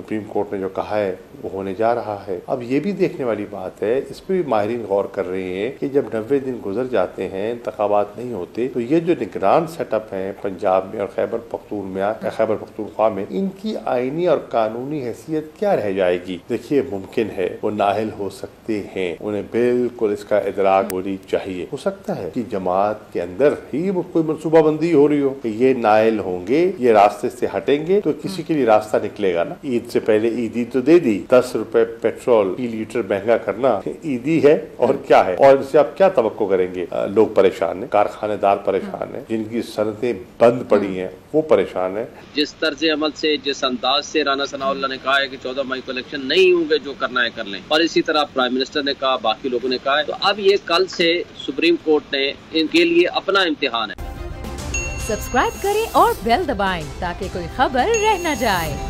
Supreme court ने जो कहा है, वो होने जा रहा है। अब ये भी देखने वाली बात है, इस पर भी माहरीन गौर कर रहे हैं कि जब नब्बे दिन गुजर जाते हैं इंतबात नहीं होते तो ये जो निगरान सेटअप है पंजाब में और खैबर पख्तून में खैबर पख्तूनख्वा में, इनकी आईनी और कानूनी हैसियत क्या रह जाएगी? देखिए, मुमकिन है, वो नाहल हो सकते हैं। उन्हें बिल्कुल इसका इदराक होनी चाहिए। हो सकता है कि जमात के अंदर ही कोई मनसूबाबंदी हो रही हो, कि ये नायल होंगे, ये रास्ते से हटेंगे तो किसी के लिए रास्ता निकलेगा ना। ईद से पहले ईदी तो दे दी। दस रुपए पेट्रोल की लीटर महँगा करना ईदी है और क्या है? और इससे आप क्या तो करेंगे? लोग परेशान है कारखानेदार परेशान है जिनकी सनतें बंद पड़ी हैं वो परेशान है। जिस तर्ज अमल से जिस अंदाज से राना सनाउल्ला ने कहा है कि चौदह मई को इलेक्शन नहीं होंगे जो करना है कर लें। और इसी तरह प्राइम मिनिस्टर ने कहा बाकी लोगों ने कहा है। तो अब ये कल से सुप्रीम कोर्ट ने इनके लिए अपना इम्तिहान है। सब्सक्राइब करें और बेल दबाएँ ताकि कोई खबर रह न जाए।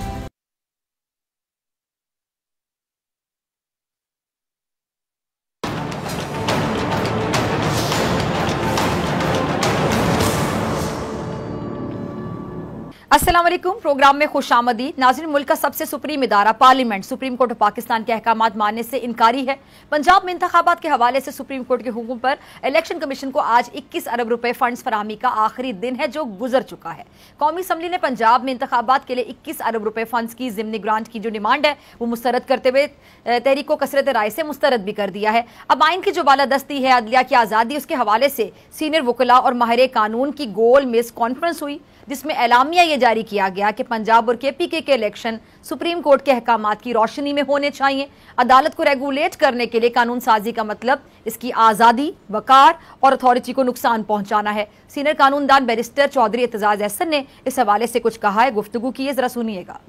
असलम प्रोग्राम में खुश आमदी नाजिन मुल्क का सबसे सुप्रीम इदारा, parliament, supreme court of Pakistan के अहकाम मानने से इनकारी है। पंजाब में इंतबात के हवाले से सुप्रीम कोर्ट के हुक्म पर इलेक्शन कमीशन को आज 21 अरब रुपए फंड्स फरामी का आखिरी दिन है, जो गुजर चुका है। कौमी असम्बली ने पंजाब में इंतबात के लिए इक्कीस अरब रुपए फंड्स की जिमनी ग्रांट की जो डिमांड है, वो मुस्तरद करते हुए तहरीक को कसरत राय से मुस्तरद भी कर दिया है। अब आइन की जो बालादस्ती है, अदलिया की आज़ादी, उसके हवाले से सीनियर वकला और माहिर कानून की गोल मिस कॉन्फ्रेंस हुई। जिसमें एलामिया ये जारी किया गया कि पंजाब और के पी के इलेक्शन सुप्रीम कोर्ट के अहकाम की रोशनी में होने चाहिए। अदालत को रेगुलेट करने के लिए कानून साजी का मतलब इसकी आज़ादी, वकार और अथॉरिटी को नुकसान पहुंचाना है। सीनियर कानूनदान बैरिस्टर चौधरी एतजाज एहसन ने इस हवाले से कुछ कहा है। गुफ्तु की है, जरा सुनिएगा।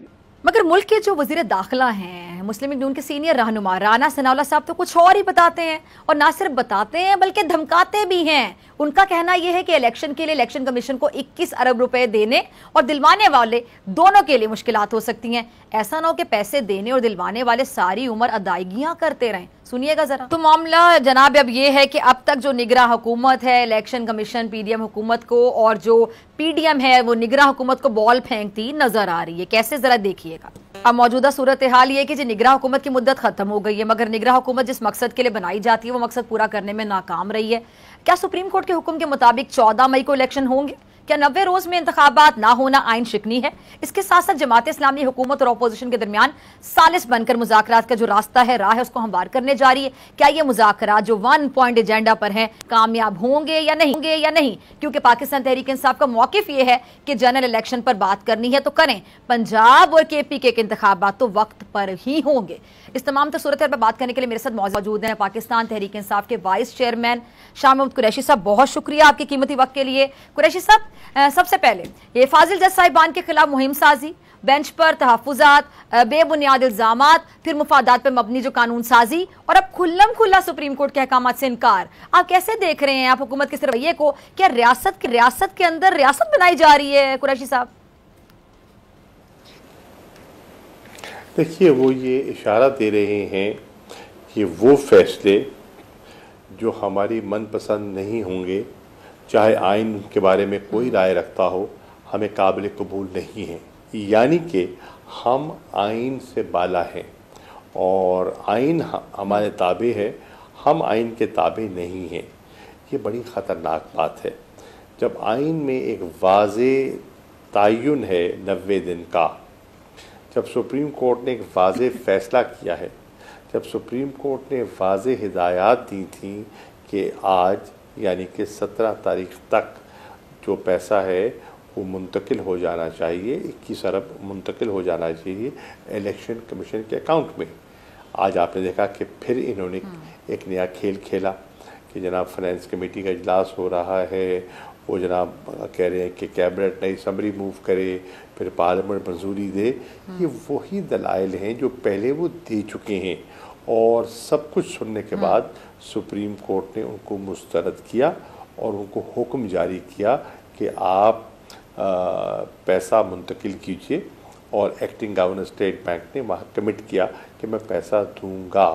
मगर मुल्क के जो वज़ीर दाखिला हैं, मुस्लिम लीग के सीनियर रहनुमा, राना सनावला साहब तो कुछ और ही बताते हैं। और ना सिर्फ़ बताते हैं, बल्कि धमकाते भी हैं। उनका कहना यह है कि इलेक्शन के लिए इलेक्शन कमीशन को 21 अरब रुपए देने और दिलवाने वाले दोनों के लिए मुश्किल हो सकती हैं। ऐसा ना हो कि पैसे देने और दिलवाने वाले सारी उम्र अदायगियाँ करते रहें। सुनिएगा जरा। तो मामला जनाब अब ये है कि अब तक जो निगरा हुकूमत है, इलेक्शन कमीशन, पीडीएम हुकूमत को और जो पीडीएम है, वो निगरा हुकूमत को बॉल फेंकती नज़र आ रही है। कैसे जरा देखिएगा। अब मौजूदा सूरत हाल ये कि जो निगरा हुकूमत की मुद्दत खत्म हो गई है, मगर निगरा हुकूमत जिस मकसद के लिए बनाई जाती है, वो मकसद पूरा करने में नाकाम रही है। क्या सुप्रीम कोर्ट के हुक्म के मुताबिक चौदह मई को इलेक्शन होंगे? क्या नब्बे रोज में इंतबात ना होना आइन शिकनी है? इसके साथ साथ जमात इस्लामी हुकूमत और अपोजिशन के दरमियान सालिस बनकर मुजाकर का जो रास्ता है, राह है, उसको हमवार करने जा रही है। क्या ये मुजाकर जो वन पॉइंट एजेंडा पर है, कामयाब होंगे या नहीं? होंगे या नहीं? क्योंकि पाकिस्तान तहरीक इंसाफ का मौकफ ये है कि जनरल इलेक्शन पर बात करनी है तो करें। पंजाब और के पी के इंतबात तो वक्त पर ही होंगे। इस तमाम तो सूरत पर बात करने के लिए मेरे साथ मौजूद हैं पाकिस्तान तहरीक इंसाफ के वाइस चेयरमैन शाह महमूद कुरैशी साहब। बहुत शुक्रिया आपके कीमती वक्त के लिए। कुरैशी साहब सबसे पहले, ये फाजिल जज साहिबान के खिलाफ मुहिम साजी, बेंच पर तहफात बेबुनियाद इल्ज़ाम फिर मुफादात पर मबनी जो कानून साजी, और अब खुल्लम खुल्ला सुप्रीम कोर्ट के अहकाम से इनकार। आप कैसे देख रहे हैं आप हुकूमत के रवैये को? क्या रियासत की, रियासत के अंदर रियासत बनाई जा रही है, कुरैशी साहब? देखिए, वो ये इशारा दे रहे हैं कि वो फैसले जो हमारी मनपसंद नहीं होंगे चाहे आइन के बारे में कोई राय रखता हो हमें काबिल कबूल नहीं है। यानी कि हम आइन से बाला हैं और आइन हमारे ताबे है हम आइन के ताबे नहीं हैं। ये बड़ी ख़तरनाक बात है। जब आइन में एक वाज तयन है नबे दिन का जब सुप्रीम कोर्ट ने एक वाज फैसला किया है जब सुप्रीम कोर्ट ने वाज हिदायत दी थी कि आज यानी कि सत्रह तारीख तक जो पैसा है वो मुंतकिल हो जाना चाहिए। इक्कीस अरब मुंतकिल हो जाना चाहिए इलेक्शन कमीशन के अकाउंट में। आज आपने देखा कि फिर इन्होंने हम्म। एक नया खेल खेला कि जनाब फाइनेंस कमेटी का इजलास हो रहा है। वो जनाब कह रहे हैं कि कैबिनेट नई समरी मूव करे फिर पार्लियामेंट मंजूरी दे। ये वही दलाइल हैं जो पहले वो दे चुके हैं। और सब कुछ सुनने के बाद सुप्रीम कोर्ट ने उनको मुस्तरद किया और उनको हुक्म जारी किया कि आप आ, पैसा मुंतकिल कीजिए और एक्टिंग गवर्नर स्टेट बैंक ने वहाँ कमिट किया कि मैं पैसा दूँगा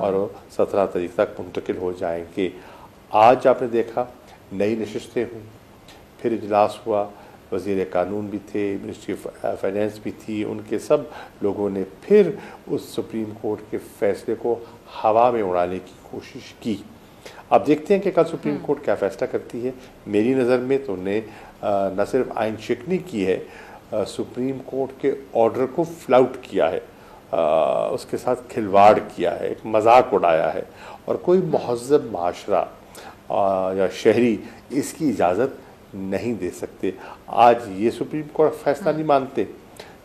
और सत्रह तारीख तक मुंतकिल हो जाएँगे। आज आपने देखा नई नशस्तें हुई फिर इजलास हुआ वज़ीर कानून भी थे मिनिस्ट्री ऑफ़ फाइनेंस भी थी उनके सब लोगों ने फिर उस सुप्रीम कोर्ट के फैसले को हवा में उड़ाने की कोशिश की। अब देखते हैं कि कल सुप्रीम कोर्ट क्या फैसला करती है। मेरी नज़र में तो उन्हें न सिर्फ़ आइन शिकनी की है सुप्रीम कोर्ट के ऑर्डर को फ्लाउट किया है आ, उसके साथ खिलवाड़ किया है एक मज़ाक उड़ाया है। और कोई महजब माशरा या शहरी इसकी इजाज़त नहीं दे सकते। आज ये सुप्रीम कोर्ट फैसला नहीं मानते।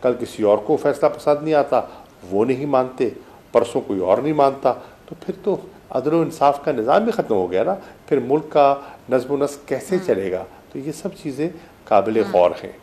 कल किसी और को फैसला पसंद नहीं आता वो नहीं मानते। परसों कोई और नहीं मानता। तो फिर तो अदल इंसाफ का निज़ाम भी ख़त्म हो गया ना। फिर मुल्क का नज्म नस्क कैसे हम्म। चलेगा? तो ये सब चीज़ें काबिल हम्म। गौर हैं।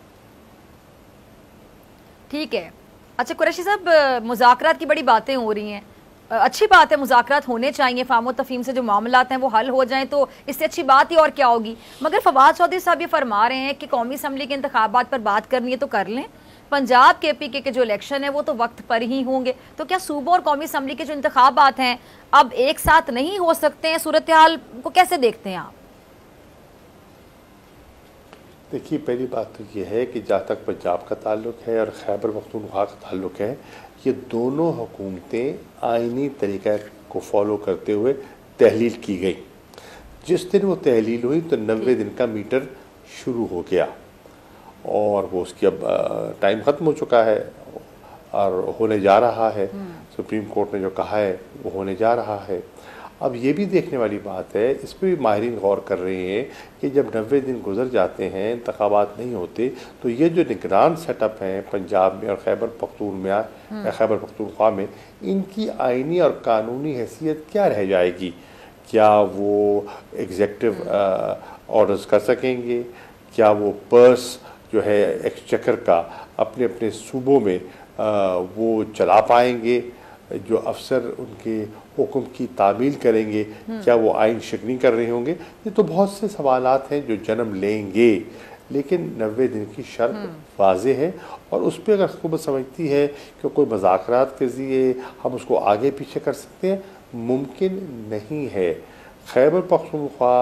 ठीक है। अच्छा कुरैशी साहब मुजाकरात की बड़ी बातें हो रही हैं। अच्छी बात है मुजाकरात होने चाहिए। फामो तफीम से जो मामला हैं वो हल हो जाएँ तो इससे अच्छी बात ही और क्या होगी? मगर फवाद चौधरी साहब ये फरमा रहे हैं कि कौमी असम्बली के इंतबात पर बात करनी है तो कर लें। पंजाब के पी के, के जो इलेक्शन है वो तो वक्त पर ही होंगे। तो क्या सूबों और कौमी असम्बली के जो इंतबात हैं अब एक साथ नहीं हो सकते हैं? सूरत हाल को कैसे देखते हैं आप? देखिए पहली बात तो ये है कि जहाँ तक पंजाब का ताल्लुक है और खैबर पख्तूनख्वा का ताल्लुक है ये दोनों हुकूमतें आइनी तरीक़ा को फॉलो करते हुए तहलील की गई। जिस दिन वो तहलील हुई तो नबे दिन का मीटर शुरू हो गया और वो उसकी अब टाइम ख़त्म हो चुका है और होने जा रहा है। हम्म। सुप्रीम कोर्ट ने जो कहा है वो होने जा रहा है। अब ये भी देखने वाली बात है इस पर भी माहरीन गौर कर रहे हैं कि जब नबे दिन गुजर जाते हैं इंतबात नहीं होते तो ये जो निगरान सेटअप हैं पंजाब में और खैबर पख्तून में या हम्म। खैबर पख्तूनख्वा में इनकी आइनी और कानूनी हैसियत क्या रह जाएगी? क्या वो एग्जेक्टिव ऑर्डर्स कर सकेंगे? क्या वो पर्स जो है एक्सचकर का अपने अपने सूबों में आ, वो चला पाएँगे? जो अफसर उनके हुक्म की तामील करेंगे हम्म। क्या वो आइन शिकनी कर रहे होंगे ये तो बहुत से सवाल हैं जो जन्म लेंगे लेकिन नबे दिन की शर्त हम्म। वाज है और उस पर अगर हुकूमत समझती है कि कोई मज़ाक के ज़रिए हम उसको आगे पीछे कर सकते हैं मुमकिन नहीं है खैबर पख्तूनख्वा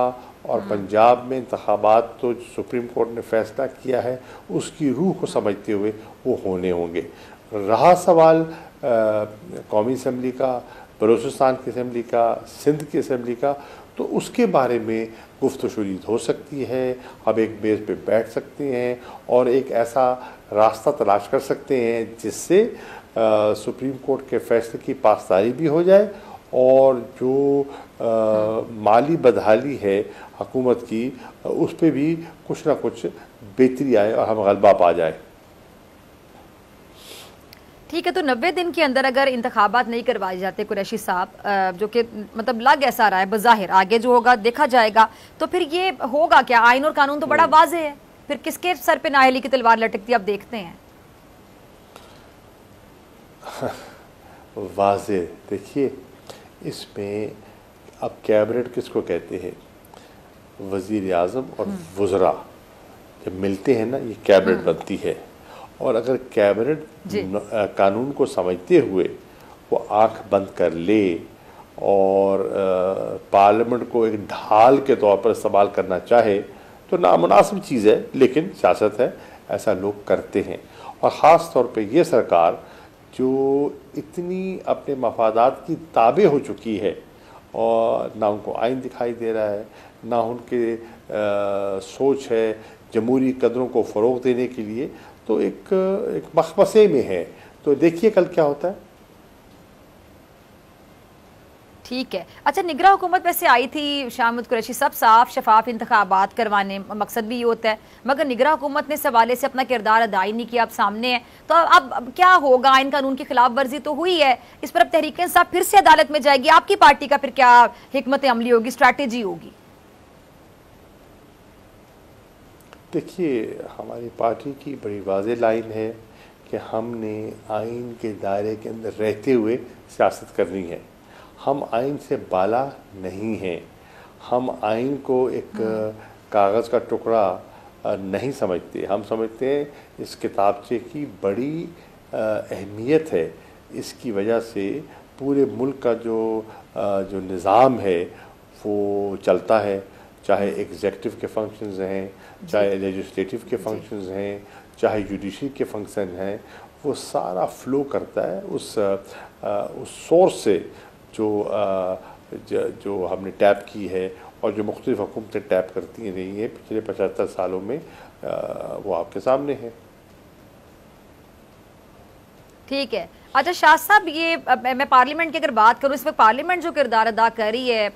और हम्म। पंजाब में इंतबात तो सुप्रीम कोर्ट ने फैसला किया है उसकी रूह को समझते हुए वो होने होंगे रहा सवाल कौमी असम्बली का बलोचिस्तान की असम्बली का सिंध की असम्बली का तो उसके बारे में गुफ्त शुरीद हो सकती है हम एक बेस पे बैठ सकते हैं और एक ऐसा रास्ता तलाश कर सकते हैं जिससे सुप्रीम कोर्ट के फैसले की पासदारी भी हो जाए और जो आ, माली बदहाली है हकूमत की उस पर भी कुछ ना कुछ बेहतरी आए और हम गलबा पा जाए। ठीक है तो नब्बे दिन के अंदर अगर इंतबात नहीं करवाए जाते कुरैशी साहब जो कि मतलब लग ऐसा रहा है बज़ाहिर आगे जो होगा देखा जाएगा तो फिर ये होगा क्या आइन और कानून तो बड़ा हम्म। वाजे है फिर किसके सर पे नाहली की तलवार लटकती आप देखते हैं वाजे देखिए इसमें अब कैबिनेट किसको कहते हैं वज़ी अजम और हम्म। वज़रा जब मिलते हैं ना ये कैबिनेट हम्म। बनती है और अगर कैबिनेट कानून को समझते हुए वो आँख बंद कर ले और पार्लियामेंट को एक ढाल के तौर पर इस्तेमाल करना चाहे तो नामनासिब चीज़ है लेकिन सियासत है ऐसा लोग करते हैं। और ख़ास तौर पे ये सरकार जो इतनी अपने मफादात की ताबे हो चुकी है और ना उनको आइन दिखाई दे रहा है ना उनके आ, सोच है जमहूरी कदरों को फ़रोग देने के लिए तो एक एक मखमसे में है। तो देखिए कल क्या होता है। ठीक है। अच्छा निगरा हुकूमत में से आई थी शामुद कुरैशी सब साफ़ शफाफ इंतबात करवाने मकसद भी ये होता है। मगर निगरा हुकूमत ने इस हवाले से अपना किरदार अदाई नहीं किया अब सामने है। तो अब, अब क्या होगा? आइन कानून की खिलाफ वर्जी तो हुई है। इस पर अब तहरीक इंसाफ फिर से अदालत में जाएगी। आपकी पार्टी का फिर क्या हमत अमली होगी स्ट्रैटेजी होगी? देखिए हमारी पार्टी की बड़ी वाज लाइन है कि हमने आइन के दायरे के अंदर रहते हुए सियासत करनी है। हम आइन से बाला नहीं हैं। हम आइन को एक कागज़ का टुकड़ा नहीं समझते। हम समझते हैं इस किताबचे की बड़ी अहमियत है। इसकी वजह से पूरे मुल्क का जो जो निज़ाम है वो चलता है। चाहे एग्जेक्टिव के फ़ंक्शंस हैं चाहे लेजिस्लेटिव के फ़ंक्शंस हैं चाहे जुडिशरी के फ़ंक्शन हैं वो सारा फ्लो करता है उस आ, उस सोर्स से जो आ, जो हमने टैप की है और जो मुख्तलिफ़ हुकूमतें टैप करती रही हैं पिछले पचहत्तर सालों में आ, वो आपके सामने है। ठीक है। अच्छा शाह साहब ये मैं पार्लियामेंट की अगर बात करूँ इसमें पार्लियामेंट जो किरदार अदा कर रही है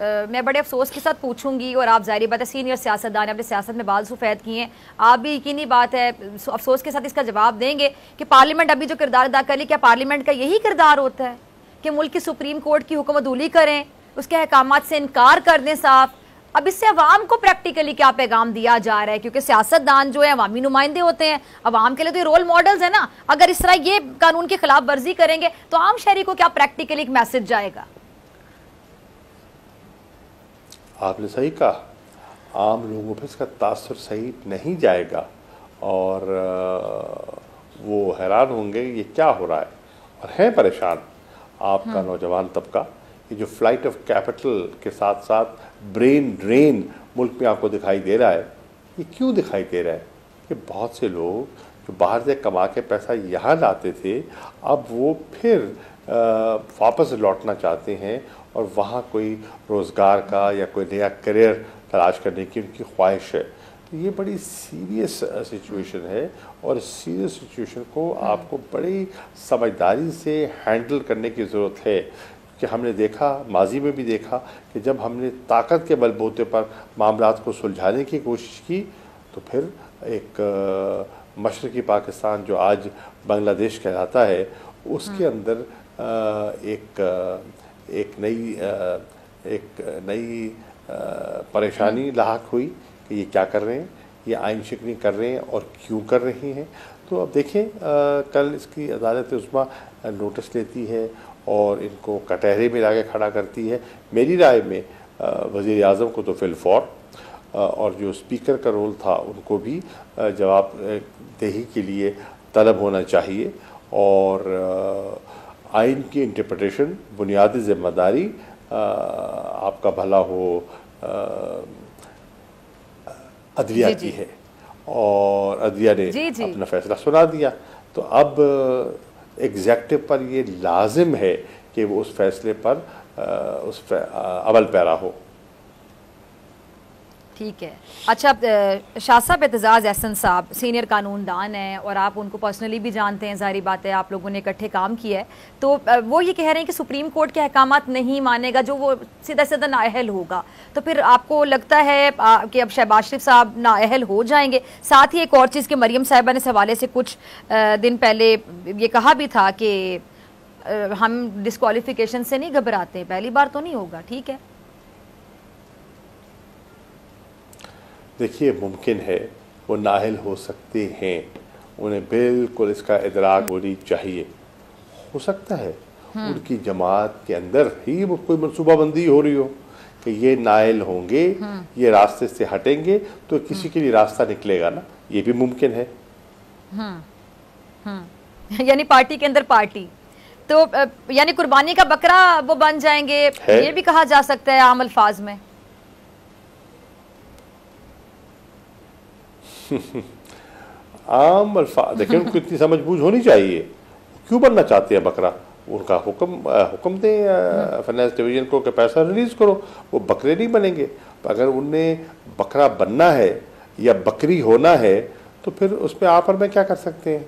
मैं बड़े अफसोस के साथ पूछूँगी और आप ज़ाहिर बात है सीनियर सियासतदान अपने सियासत में बाल सफ़ैद किए हैं। आप भी यकीनी बात है अफसोस के साथ इसका जवाब देंगे कि पार्लियामेंट अभी जो किरदार अदा कर ली, क्या पार्लियामेंट का यही किरदार होता है कि मुल्क की सुप्रीम कोर्ट की हुकूमतूली करें, उसके अहकाम से इनकार कर दें साफ़। अब इससे अवाम को प्रैक्टिकली क्या पैगाम दिया जा रहा है? क्योंकि सियासतदान जो है अवामी नुमाइंदे होते हैं। अवाम के लिए तो ये रोल मॉडल्स है ना। अगर इस तरह ये कानून की खिलाफ वर्जी करेंगे तो आम शहरी को क्या प्रैक्टिकली एक मैसेज जाएगा? आपने सही कहा। आम लोगों पर इसका तासर सही नहीं जाएगा और वो हैरान होंगे ये क्या हो रहा है? और हैं परेशान आपका हम्म। नौजवान तबका ये जो फ़्लाइट ऑफ़ कैपिटल के साथ साथ ब्रेन ड्रेन मुल्क में आपको दिखाई दे रहा है ये क्यों दिखाई दे रहा है? कि बहुत से लोग जो बाहर से कमा के पैसा यहाँ लाते थे अब वो फिर वापस लौटना चाहते हैं और वहाँ कोई रोज़गार का या कोई नया करियर तलाश करने की उनकी ख्वाहिश है तो ये बड़ी सीरियस सिचुएशन है और सीरियस सिचुएशन को आपको बड़ी समझदारी से हैंडल करने की ज़रूरत है कि हमने देखा माजी में भी देखा कि जब हमने ताकत के बलबूते पर मामला को सुलझाने की कोशिश की तो फिर एक मशरक़ी पाकिस्तान जो आज बांग्लादेश कहलाता है उसके हम्म। अंदर एक एक नई एक नई परेशानी लाक हुई कि ये क्या कर रहे हैं ये आइन शिकनी कर रहे हैं और क्यों कर रही हैं। तो अब देखें कल इसकी अदालत उस्मा नोटिस लेती है और इनको कटहरे में लाके खड़ा करती है। मेरी राय में वज़ी अजम को तो फिलफौर और जो स्पीकर का रोल था उनको भी जवाब दही के लिए तलब होना चाहिए और आइन की इंटरप्रटेशन बुनियादी ज़िम्मेदारी आपका भला हो अदलिया की है। और अदलिया ने जी जी। अपना फैसला सुना दिया। तो अब एग्जैक्टिव पर ये लाजिम है कि वो उस फैसले पर उस अवल पैरा हो। ठीक है। अच्छा शाह साहब एतजाज़ एहसन साहब, सीनियर कानूनदान हैं और आप उनको पर्सनली भी जानते हैं जारी बात है, आप लोगों ने इकट्ठे काम किया है। तो वो ये कह रहे हैं कि सुप्रीम कोर्ट के अहकाम नहीं मानेगा, जो वो सीधा सीधा नाअहल होगा। तो फिर आपको लगता है कि अब शहबाज शरीफ साहब नाअहल हो जाएँगे? साथ ही एक और चीज़ कि मरीम साहिबा ने इस हवाले से कुछ दिन पहले ये कहा भी था कि हम डिसक्वालिफिकेशन से नहीं घबराते, पहली बार तो नहीं होगा, ठीक है? देखिए मुमकिन है वो नाहल हो सकते हैं। उन्हें बिल्कुल इसका इदराक होनी चाहिए। हो सकता है हम्म। उनकी जमात के अंदर ही कोई मनसूबाबंदी हो रही हो कि ये नायल होंगे हम्म। ये रास्ते से हटेंगे तो किसी के लिए रास्ता निकलेगा ना? ये भी मुमकिन है। हम्म। यानी पार्टी के अंदर पार्टी। तो यानी कुर्बानी का बकरा वो बन जाएँगे। ये भी कहा जा सकता है आम अल्फाज में। आम अल्फ़ा, देखिए, उनको इतनी समझ बूझ होनी चाहिए। क्यों बनना चाहते हैं बकरा? उनका हुक्म हुक्म दें फाइनेंस डिवीज़न को कि पैसा रिलीज़ करो। वो बकरे नहीं बनेंगे। अगर उन्हें बकरा बनना है या बकरी होना है तो फिर उसमें आप और मैं क्या कर सकते हैं?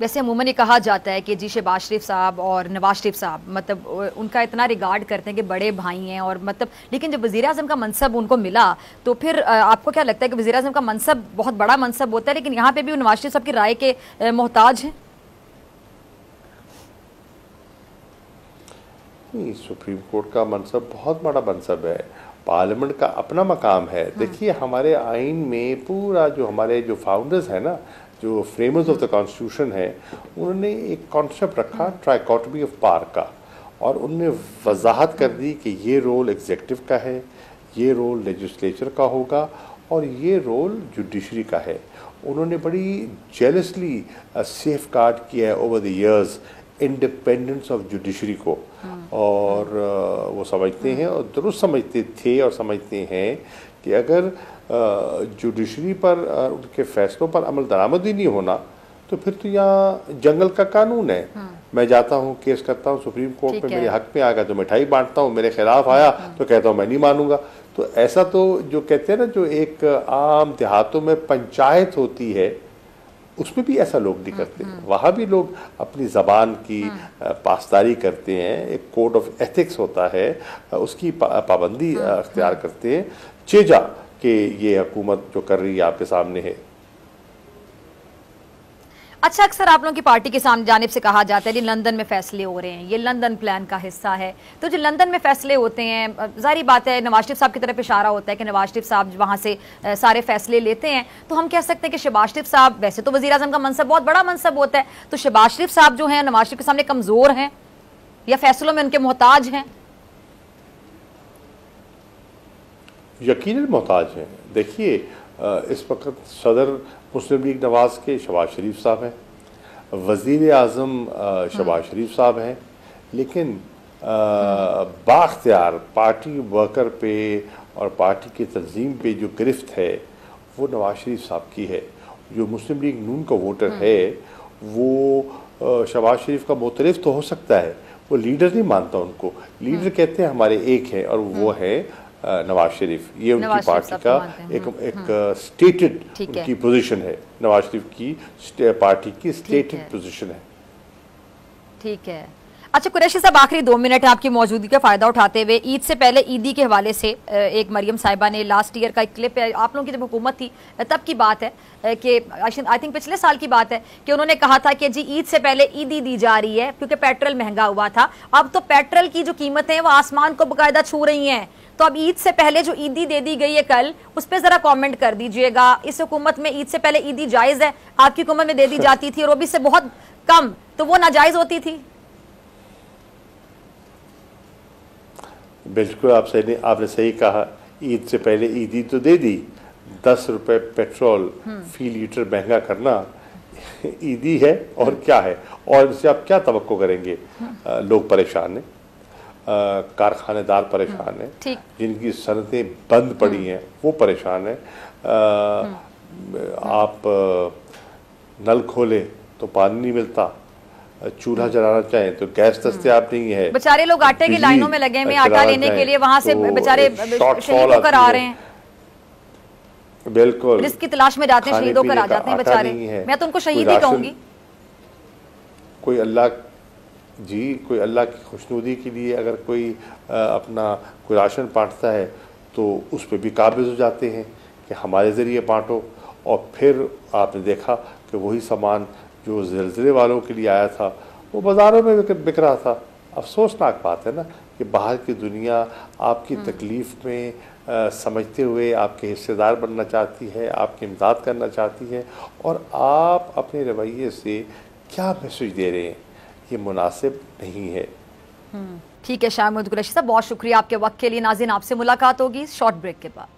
वैसे अमूमन ये कहा जाता है कि जी शहबाज शरीफ साहब और नवाज़ शरीफ साहब मतलब उनका इतना रिगार्ड करते हैं कि बड़े भाई हैं और मतलब लेकिन जब वज़ी अजम का मनसब उनको मिला तो फिर आपको क्या लगता है कि वज़ी अजम का मनसब बहुत बड़ा मनसब होता है, लेकिन यहाँ पर भी नवाज़ शरीफ साहब की राय के मोहताज हैं? सुप्रीम कोर्ट का मनसब बहुत बड़ा मनसब है। पार्लियामेंट का अपना मकाम है। हाँ। देखिए हमारे आइन में पूरा जो हमारे जो फाउंडर्स हैं ना जो फ्रेमर्स ऑफ़ द कॉन्स्टिट्यूशन है उन्होंने एक कॉन्सेप्ट रखा ट्राइकॉटमी ऑफ़ पार का। और उनने वजाहत कर दी कि ये रोल एग्जेक्टिव का है ये रोल लेजिस्लेचर का होगा और ये रोल जुडिशरी का है। उन्होंने बड़ी जेलसली सेफ़ गार्ड किया है over the years independence of judiciary को। और वो समझते हैं और दुरुस्त समझते थे और समझते हैं कि अगर जुडिशरी पर उनके फैसलों पर अमल दरामद ही नहीं होना तो फिर तो यहाँ जंगल का कानून है। मैं जाता हूँ केस करता हूँ सुप्रीम कोर्ट में मेरे हक में आ गया तो मिठाई बांटता हूँ मेरे खिलाफ आया तो कहता हूँ मैं नहीं मानूँगा। तो ऐसा तो जो कहते हैं ना जो एक आम देहातों में पंचायत होती है उसमें भी ऐसा लोग नहीं करते वहाँ भी लोग अपनी ज़बान की अ, पासदारी करते हैं एक कोड ऑफ़ एथिक्स होता है उसकी पाबंदी अख्तियार करते हैं। चेजा कि ये हुकूमत जो कर रही है आपके सामने है अच्छा अक्सर आप लोगों की पार्टी के सामने जानिब से कहा जाता है कि लंदन में फैसले हो रहे हैं। ये लंदन प्लान का हिस्सा है। तो जो, लंदन में फैसले होते हैं ज़ाहिर बात है, नवाज़ शरीफ साहब की तरफ़ इशारा होता है कि नवाज़ शरीफ साहब वहाँ से सारे फैसले लेते हैं। तो हम कह सकते हैं कि शहबाज शरीफ साहब, वैसे तो वजी अजम का मनसब बहुत बड़ा मनसब होता है। तो शबाज शरीफ साहब जो हैं, नवाज़ शरीफ के सामने कमज़ोर हैं या फैसलों में उनके मोहताज हैं? यकीन मोहताज हैं। देखिए इस वक्त सदर मुस्लिम लीग नवाज़ के शबाज शरीफ साहब हैं। वज़ीर अजम शबाज शरीफ साहब हैं। लेकिन बाख्तियार पार्टी वर्कर पे और पार्टी की तंजीम पे जो गिरफ्त है वो नवाज़ शरीफ साहब की है। जो मुस्लिम लीग नून का वोटर है। वो शबाज शरीफ का मोतरफ तो हो सकता है वो लीडर नहीं मानता उनको। लीडर कहते हैं हमारे एक हैं और वो है नवाज़ शरीफ ये उनकी पार्टी का को मानते हैं, एक एक स्टेटेड। उनकी पोजीशन है। नवाज़ शरीफ की पार्टी की स्टेटेड पोजीशन है। ठीक है। अच्छा कुरैशी साहब आखिरी दो मिनट है आपकी मौजूदगी का फ़ायदा उठाते हुए। ईद से पहले ईदी के हवाले से एक मरियम साहिबा ने लास्ट ईयर का एक क्लिप है आप लोगों की जब हुकूमत थी तब की बात है कि आई थिंक पिछले साल की बात है कि उन्होंने कहा था कि जी ईद से पहले ईदी दी जा रही है क्योंकि पेट्रोल महँगा हुआ था। अब तो पेट्रोल की जो कीमतें हैं वो आसमान को बाकायदा छू रही हैं। तो अब ईद से पहले जो ईदी दे दी गई है कल उस पर जरा कमेंट कर दीजिएगा। इस हुकूमत में ईद से पहले ईदी जायज़ है? आपकी हुकूमत में दे दी जाती थी और वो भी से बहुत कम तो वो नाजायज होती थी? बिल्कुल आप सही नहीं आपने सही कहा। ईद से पहले ईदी तो दे दी। दस रुपए पेट्रोल फ़ी लीटर महँगा करना ईदी है और क्या है? और इससे आप क्या तो करेंगे? अ, लोग परेशान हैं। कारखानेदार परेशान हैं। जिनकी सनतें बंद पड़ी हैं वो परेशान हैं। आप नल खोले तो पानी नहीं मिलता। चूल्हा जलाना चाहें तो गैस दस्तियाब नहीं है। बेचारे लोग आटे की लाइनों में लगे हुए हैं, आटा लेने के लिए वहाँ से तो बेचारे शहीद होकर आ रहे हैं। बिल्कुल। रिस्क की तलाश में जाते हैं शहीद होकर आ जाते हैं बेचारे। है। मैं तो उनको शहीद ही कहूँगी। कोई अल्लाह जी कोई अल्लाह की खुशनुदी के लिए अगर कोई अ, अपना कोई राशन बांटता है तो उस पर भी काबिज हो जाते हैं कि हमारे ज़रिए बांटो। और फिर आपने देखा कि वही सामान जो जलजिले वालों के लिए आया था वो बाज़ारों में बिक रहा था। अफसोसनाक बात है ना कि बाहर की दुनिया आपकी तकलीफ़ में अ, समझते हुए आपके हिस्सेदार बनना चाहती है आपकी इमदाद करना चाहती है और आप अपने रवैये से क्या मैसेज दे रहे हैं? ये मुनासिब नहीं है। ठीक है शाह कुरैशी साहब बहुत शुक्रिया आपके वक्त के लिए। नाजिन आपसे मुलाकात होगी। शॉर्ट ब्रेक के बाद।